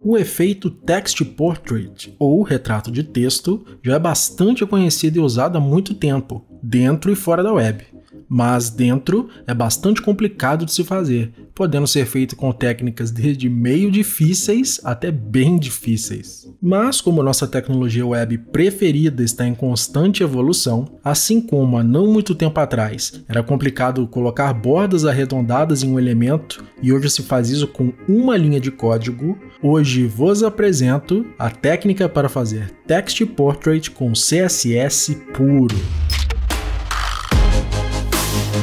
O efeito Text Portrait, ou retrato de texto, já é bastante conhecido e usado há muito tempo, dentro e fora da web mas dentro é bastante complicado de se fazer, podendo ser feito com técnicas desde meio difíceis até bem difíceis. Mas como nossa tecnologia web preferida está em constante evolução, assim como há não muito tempo atrás era complicado colocar bordas arredondadas em um elemento e hoje se faz isso com uma linha de código, hoje vos apresento a técnica para fazer text portrait com CSS puro.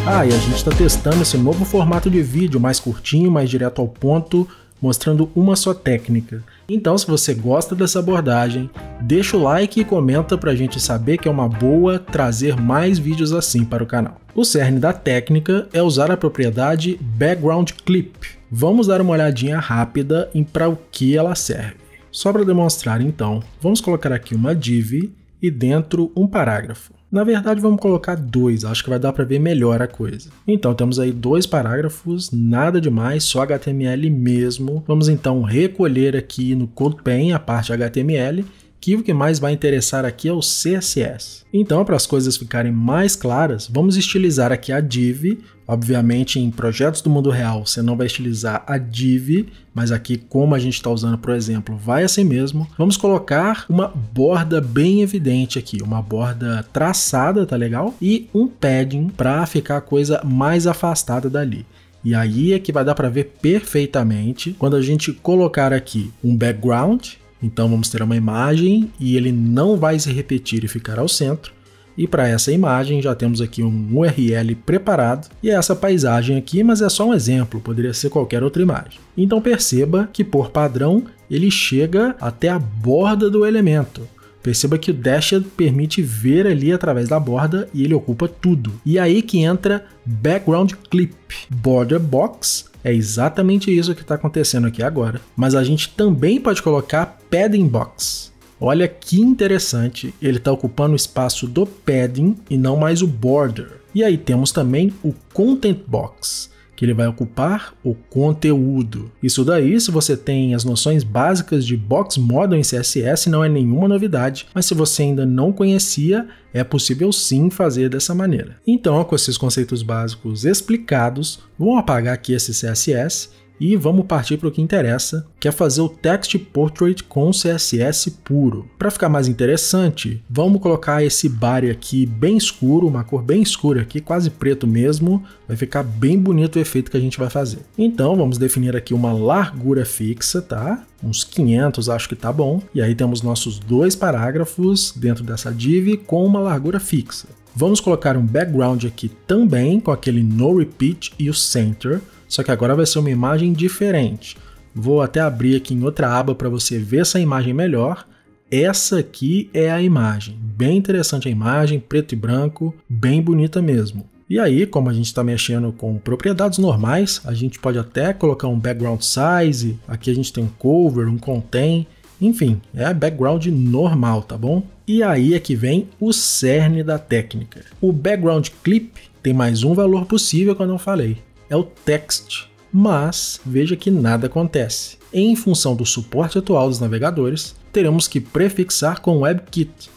Ah, e a gente está testando esse novo formato de vídeo, mais curtinho, mais direto ao ponto, mostrando uma só técnica. Então, se você gosta dessa abordagem, deixa o like e comenta para a gente saber que é uma boa trazer mais vídeos assim para o canal. O cerne da técnica é usar a propriedade Background Clip. Vamos dar uma olhadinha rápida em para o que ela serve. Só para demonstrar então, vamos colocar aqui uma div e dentro um parágrafo. Na verdade, vamos colocar dois, acho que vai dar para ver melhor a coisa. Então, temos aí dois parágrafos, nada demais, só HTML mesmo. Vamos então recolher aqui no CodePen a parte HTML que o que mais vai interessar aqui é o CSS. Então, para as coisas ficarem mais claras, vamos estilizar aqui a div. Obviamente, em projetos do mundo real, você não vai estilizar a div, mas aqui, como a gente está usando, por exemplo, vai assim mesmo. Vamos colocar uma borda bem evidente aqui, uma borda traçada, tá legal? E um padding para ficar a coisa mais afastada dali. E aí é que vai dar para ver perfeitamente quando a gente colocar aqui um background, então vamos ter uma imagem e ele não vai se repetir e ficar ao centro. E para essa imagem já temos aqui um URL preparado e é essa paisagem aqui, mas é só um exemplo, poderia ser qualquer outra imagem. Então perceba que por padrão ele chega até a borda do elemento. Perceba que o Dashed permite ver ali através da borda e ele ocupa tudo. E aí que entra Background Clip, Border Box é exatamente isso que está acontecendo aqui agora. Mas a gente também pode colocar padding box. Olha que interessante, ele está ocupando o espaço do padding e não mais o border. E aí temos também o content box que ele vai ocupar o conteúdo. Isso daí, se você tem as noções básicas de box model em CSS, não é nenhuma novidade, mas se você ainda não conhecia, é possível sim fazer dessa maneira. Então, com esses conceitos básicos explicados, vou apagar aqui esse CSS e vamos partir para o que interessa, que é fazer o Text Portrait com CSS puro. Para ficar mais interessante, vamos colocar esse body aqui bem escuro, uma cor bem escura aqui, quase preto mesmo, vai ficar bem bonito o efeito que a gente vai fazer. Então vamos definir aqui uma largura fixa, tá? Uns 500 acho que tá bom. E aí temos nossos dois parágrafos dentro dessa div com uma largura fixa. Vamos colocar um background aqui também com aquele no repeat e o center só que agora vai ser uma imagem diferente. Vou até abrir aqui em outra aba para você ver essa imagem melhor. Essa aqui é a imagem. Bem interessante a imagem, preto e branco, bem bonita mesmo. E aí, como a gente está mexendo com propriedades normais, a gente pode até colocar um background size, aqui a gente tem um cover, um contain, enfim, é background normal, tá bom? E aí é que vem o cerne da técnica. O background clip tem mais um valor possível que eu não falei é o text, mas veja que nada acontece. Em função do suporte atual dos navegadores, teremos que prefixar com WebKit.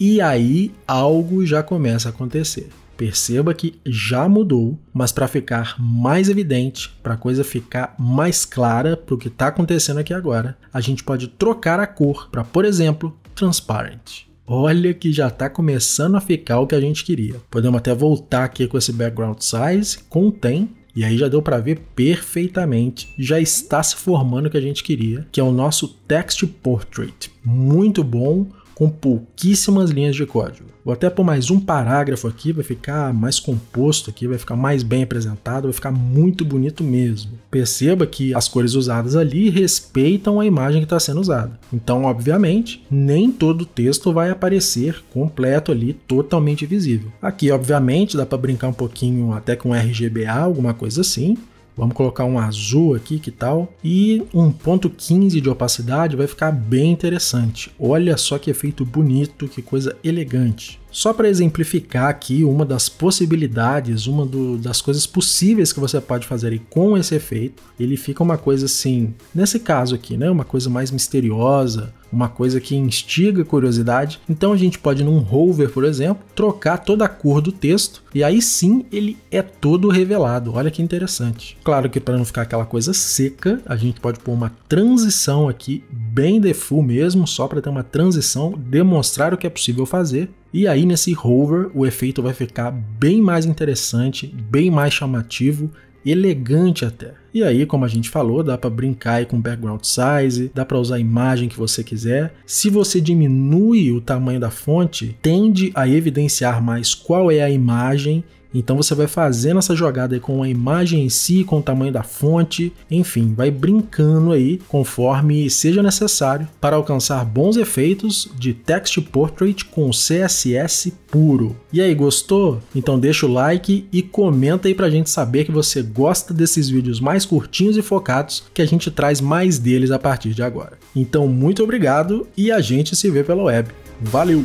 E aí algo já começa a acontecer. Perceba que já mudou, mas para ficar mais evidente, para a coisa ficar mais clara para o que está acontecendo aqui agora, a gente pode trocar a cor para, por exemplo, transparent. Olha que já está começando a ficar o que a gente queria. Podemos até voltar aqui com esse background size, contém e aí já deu para ver perfeitamente, já está se formando o que a gente queria, que é o nosso text portrait. Muito bom, com pouquíssimas linhas de código. Vou até pôr mais um parágrafo aqui, vai ficar mais composto aqui, vai ficar mais bem apresentado, vai ficar muito bonito mesmo. Perceba que as cores usadas ali respeitam a imagem que está sendo usada. Então, obviamente, nem todo o texto vai aparecer completo ali, totalmente visível. Aqui, obviamente, dá para brincar um pouquinho até com RGBA, alguma coisa assim, Vamos colocar um azul aqui, que tal? E um ponto 15 de opacidade vai ficar bem interessante. Olha só que efeito bonito, que coisa elegante. Só para exemplificar aqui uma das possibilidades, uma do, das coisas possíveis que você pode fazer com esse efeito, ele fica uma coisa assim, nesse caso aqui, né, uma coisa mais misteriosa, uma coisa que instiga curiosidade. Então a gente pode num hover, por exemplo, trocar toda a cor do texto e aí sim ele é todo revelado. Olha que interessante. Claro que para não ficar aquela coisa seca, a gente pode pôr uma transição aqui, bem default mesmo, só para ter uma transição, demonstrar o que é possível fazer. E aí nesse hover o efeito vai ficar bem mais interessante, bem mais chamativo, elegante até. E aí, como a gente falou, dá para brincar com background size, dá para usar a imagem que você quiser. Se você diminui o tamanho da fonte, tende a evidenciar mais qual é a imagem então você vai fazendo essa jogada com a imagem em si, com o tamanho da fonte, enfim, vai brincando aí conforme seja necessário para alcançar bons efeitos de text portrait com CSS puro. E aí, gostou? Então deixa o like e comenta aí pra gente saber que você gosta desses vídeos mais curtinhos e focados, que a gente traz mais deles a partir de agora. Então, muito obrigado e a gente se vê pela web. Valeu!